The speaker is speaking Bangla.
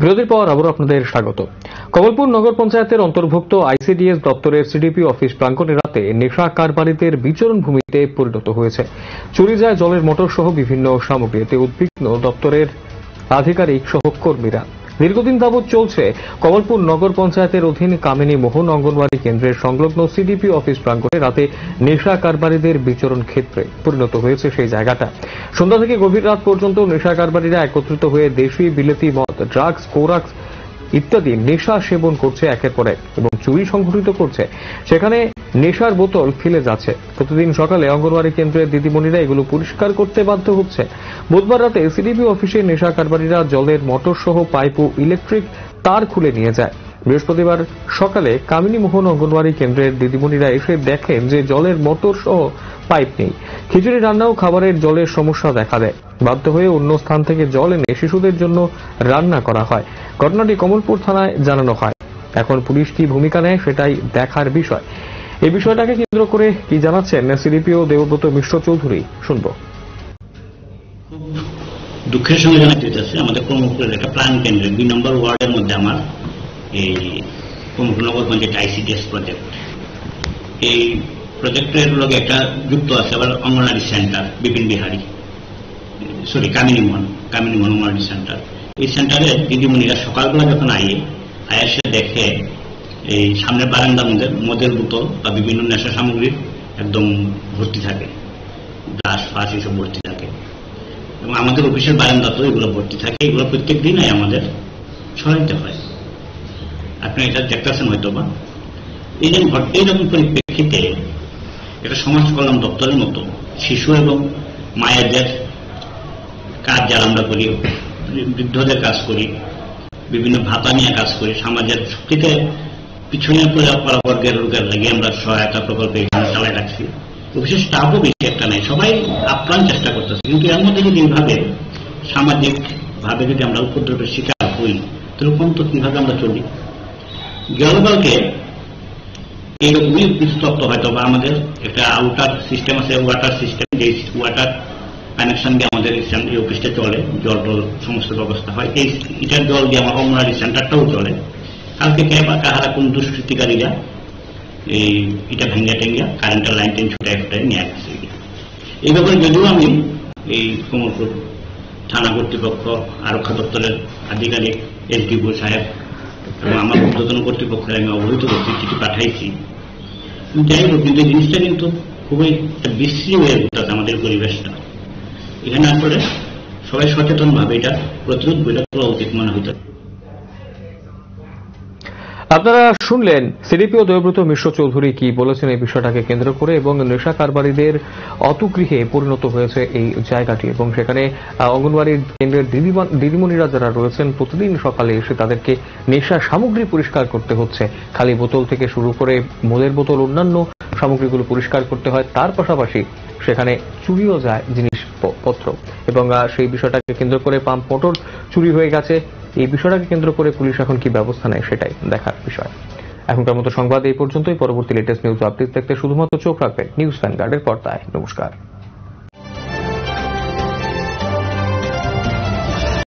বিরতির পর আবারও আপনাদের স্বাগত। কমলপুর নগর পঞ্চায়েতের অন্তর্ভুক্ত আইসিডিএস দপ্তরের সিডিপি অফিস প্রাঙ্গণে রাতে নেশা কারবারিদের বিচরণ ভূমিতে পরিণত হয়েছে। চুরি যায় জলের মোটর সহ বিভিন্ন সামগ্রী এতে উদ্বিগ্ন দপ্তরের আধিকারিক সহ কর্মীরা। দীর্ঘদিন যাবৎ চলছে কমলপুর নগর পঞ্চায়েতের অধীন কামিনী মোহন অঙ্গনওয়াড়ি কেন্দ্রের সংলগ্ন সিডিপি অফিস প্রাঙ্গণে রাতে নেশা কারবারীদের বিচরণ ক্ষেত্রে পরিণত হয়েছে সেই জায়গাটা। সন্ধ্যা থেকে গভীর রাত পর্যন্ত নেশা কারবারিরা একত্রিত হয়ে দেশি বিলেতি মদ, ড্রাগস, কোরাক্স ইত্যাদি নেশা সেবন করছে একের পর এক এবং চুরি সংঘটিত করছে। সেখানে নেশার বোতল ফেলে যাচ্ছে। প্রতিদিন সকালে অঙ্গনওয়াড়ি কেন্দ্রের দিদিমণিরা এগুলো পরিষ্কার করতে বাধ্য হচ্ছে। বুধবার রাতে সিডিপি অফিসে নেশা কারবারিরা জলের মোটর সহ পাইপ ও ইলেকট্রিক তার খুলে নিয়ে যায়। বৃহস্পতিবার সকালে কামিনী মোহন অঙ্গনওয়াড়ি কেন্দ্রের দিদিমণিরা এসে দেখেন যে জলের মোটর সহ পাইপ নেই। খিচুড়ি রান্না ও খাবারের জলের সমস্যা দেখা দেয়। বাধ্য হয়ে অন্য স্থান থেকে জল এনে শিশুদের জন্য রান্না করা হয়। ঘটনাটি কমলপুর থানায় জানানো হয়। এখন পুলিশ কি ভূমিকা নেয় সেটাই দেখার বিষয়। এই বিষয়টাকে কেন্দ্র করে কি জানাচ্ছেন সিডিপিও দেবব্রত মিশ্র চৌধুরী? শুনব। দুঃখের সঙ্গে জানাতে চাচ্ছি আমাদের কর্মপুরের একটা প্রাণ কেন্দ্রে, দুই নম্বর ওয়ার্ডের মধ্যে আমার এই কর্মপুর নগর পঞ্চায়েত আইসিডিএস প্রজেক্ট এই প্রজেক্টের লগে একটা যুক্ত আছে আবার anganwadi centre Bipin Bihari. Sorry Kamini Mohan Kamini Mohan anganwadi centre এই সেন্টারে দিদিমণিরা সকালবেলা যখন আইয়ে আয়াসে দেখে এই সামনের বারান্দার মধ্যে, মদের বোতল বা বিভিন্ন নেশা সামগ্রীর একদম ভর্তি থাকে। গ্লাস ফাস এসব ভর্তি থাকে। এবং আমাদের অফিসের বারান্দাতেও এগুলো ভর্তি থাকে। এগুলো প্রত্যেক দিনই আমাদের সরাইতে হয়। আপনি এটা দেখতেছেন হয়তো বা এই এইরকম পরিপ্রেক্ষিতে এটা সমাজ কল্যাণ দপ্তরের মতো শিশু এবং মায়েদের কাজ যারা আমরা করি বৃদ্ধদের কাজ করি, বিভিন্ন ভাতা নিয়ে কাজ করি, সমাজের সবথেকে পিছনে পড়া রোগের লাগে আমরা সহায়তা প্রকল্প এখানে চালাই রাখছি। বিশেষ স্টাফও বেশি একটা নেই, সবাই আপ্রাণ চেষ্টা করতেছে। কিন্তু এর মধ্যে যদি এইভাবে সামাজিক ভাবে যদি আমরা উপদ্রবের শিকার হই কোন তো কীভাবে আমরা চলি? গেলকালকে এইরকমই তত্ত্ব হয়তো বা আমাদের একটা আউটার সিস্টেম আছে ওয়াটার সিস্টেম যে ওয়াটার কানেকশন দিয়ে আমাদের সেন- অফিসটা চলে, জল টল সমস্ত ব্যবস্থা হয়। এই এটার জল দিয়ে আমার অঙ্গনারী সেন্টারটাও চলে। কালকে কে বা কাহারা কোন দুষ্কৃতিকারীরা এই এটা ভেঙ্গা টেঙ্গা কারেন্টের লাইন টেন ছুটায় ছুটায় নিয়ে আসছে এই ব্যাপারে যদিও আমি এই কমলপুর থানা কর্তৃপক্ষ, আরক্ষা দপ্তরের আধিকারিক এসডিও সাহেব এবং আমার ঊর্ধ্বতন কর্তৃপক্ষের আমি অবহিত করছি চিঠি পাঠাইছি। যাই হোক, কিন্তু এই জিনিসটা কিন্তু খুবই বিশ্রী হয়ে উঠতেছে আমাদের পরিবেশটা। এখানে আসলে সবাই সচেতন ভাবে এটা প্রতিরোধ বইটা করা উচিত মনে হইতে। আপনারা শুনলেন সিডিপিও দেবব্রত মিশ্র চৌধুরী কি বলেছেন এই বিষয়টাকে কেন্দ্র করে এবং নেশা কারবারিদের অতুগৃহে পরিণত হয়েছে এই জায়গাটি এবং সেখানে আহ, অঙ্গনওয়াড়ির কেন্দ্রের দিদিমা- দিদিমণিরা যারা রয়েছেন প্রতিদিন সকালে এসে তাদেরকে নেশা সামগ্রী পরিষ্কার করতে হচ্ছে। খালি বোতল থেকে শুরু করে মদের বোতল অন্যান্য সামগ্রীগুলো পরিষ্কার করতে হয়। তার পাশাপাশি সেখানে চুরিও যায় জিনিসপত্র এবং সেই বিষয়টাকে কেন্দ্র করে পাম্প মোটর চুরি হয়ে গেছে। এই বিষয়টাকে কেন্দ্র করে পুলিশ এখন কি ব্যবস্থা নেয় সেটাই দেখার বিষয়। এখনকার মতো সংবাদ এই পর্যন্তই। পরবর্তী লেটেস্ট নিউজ আপডেট দেখতে শুধুমাত্র চোখ রাখবেন। নিউজ ভ্যানগার্ডের পর্দায়। নমস্কার।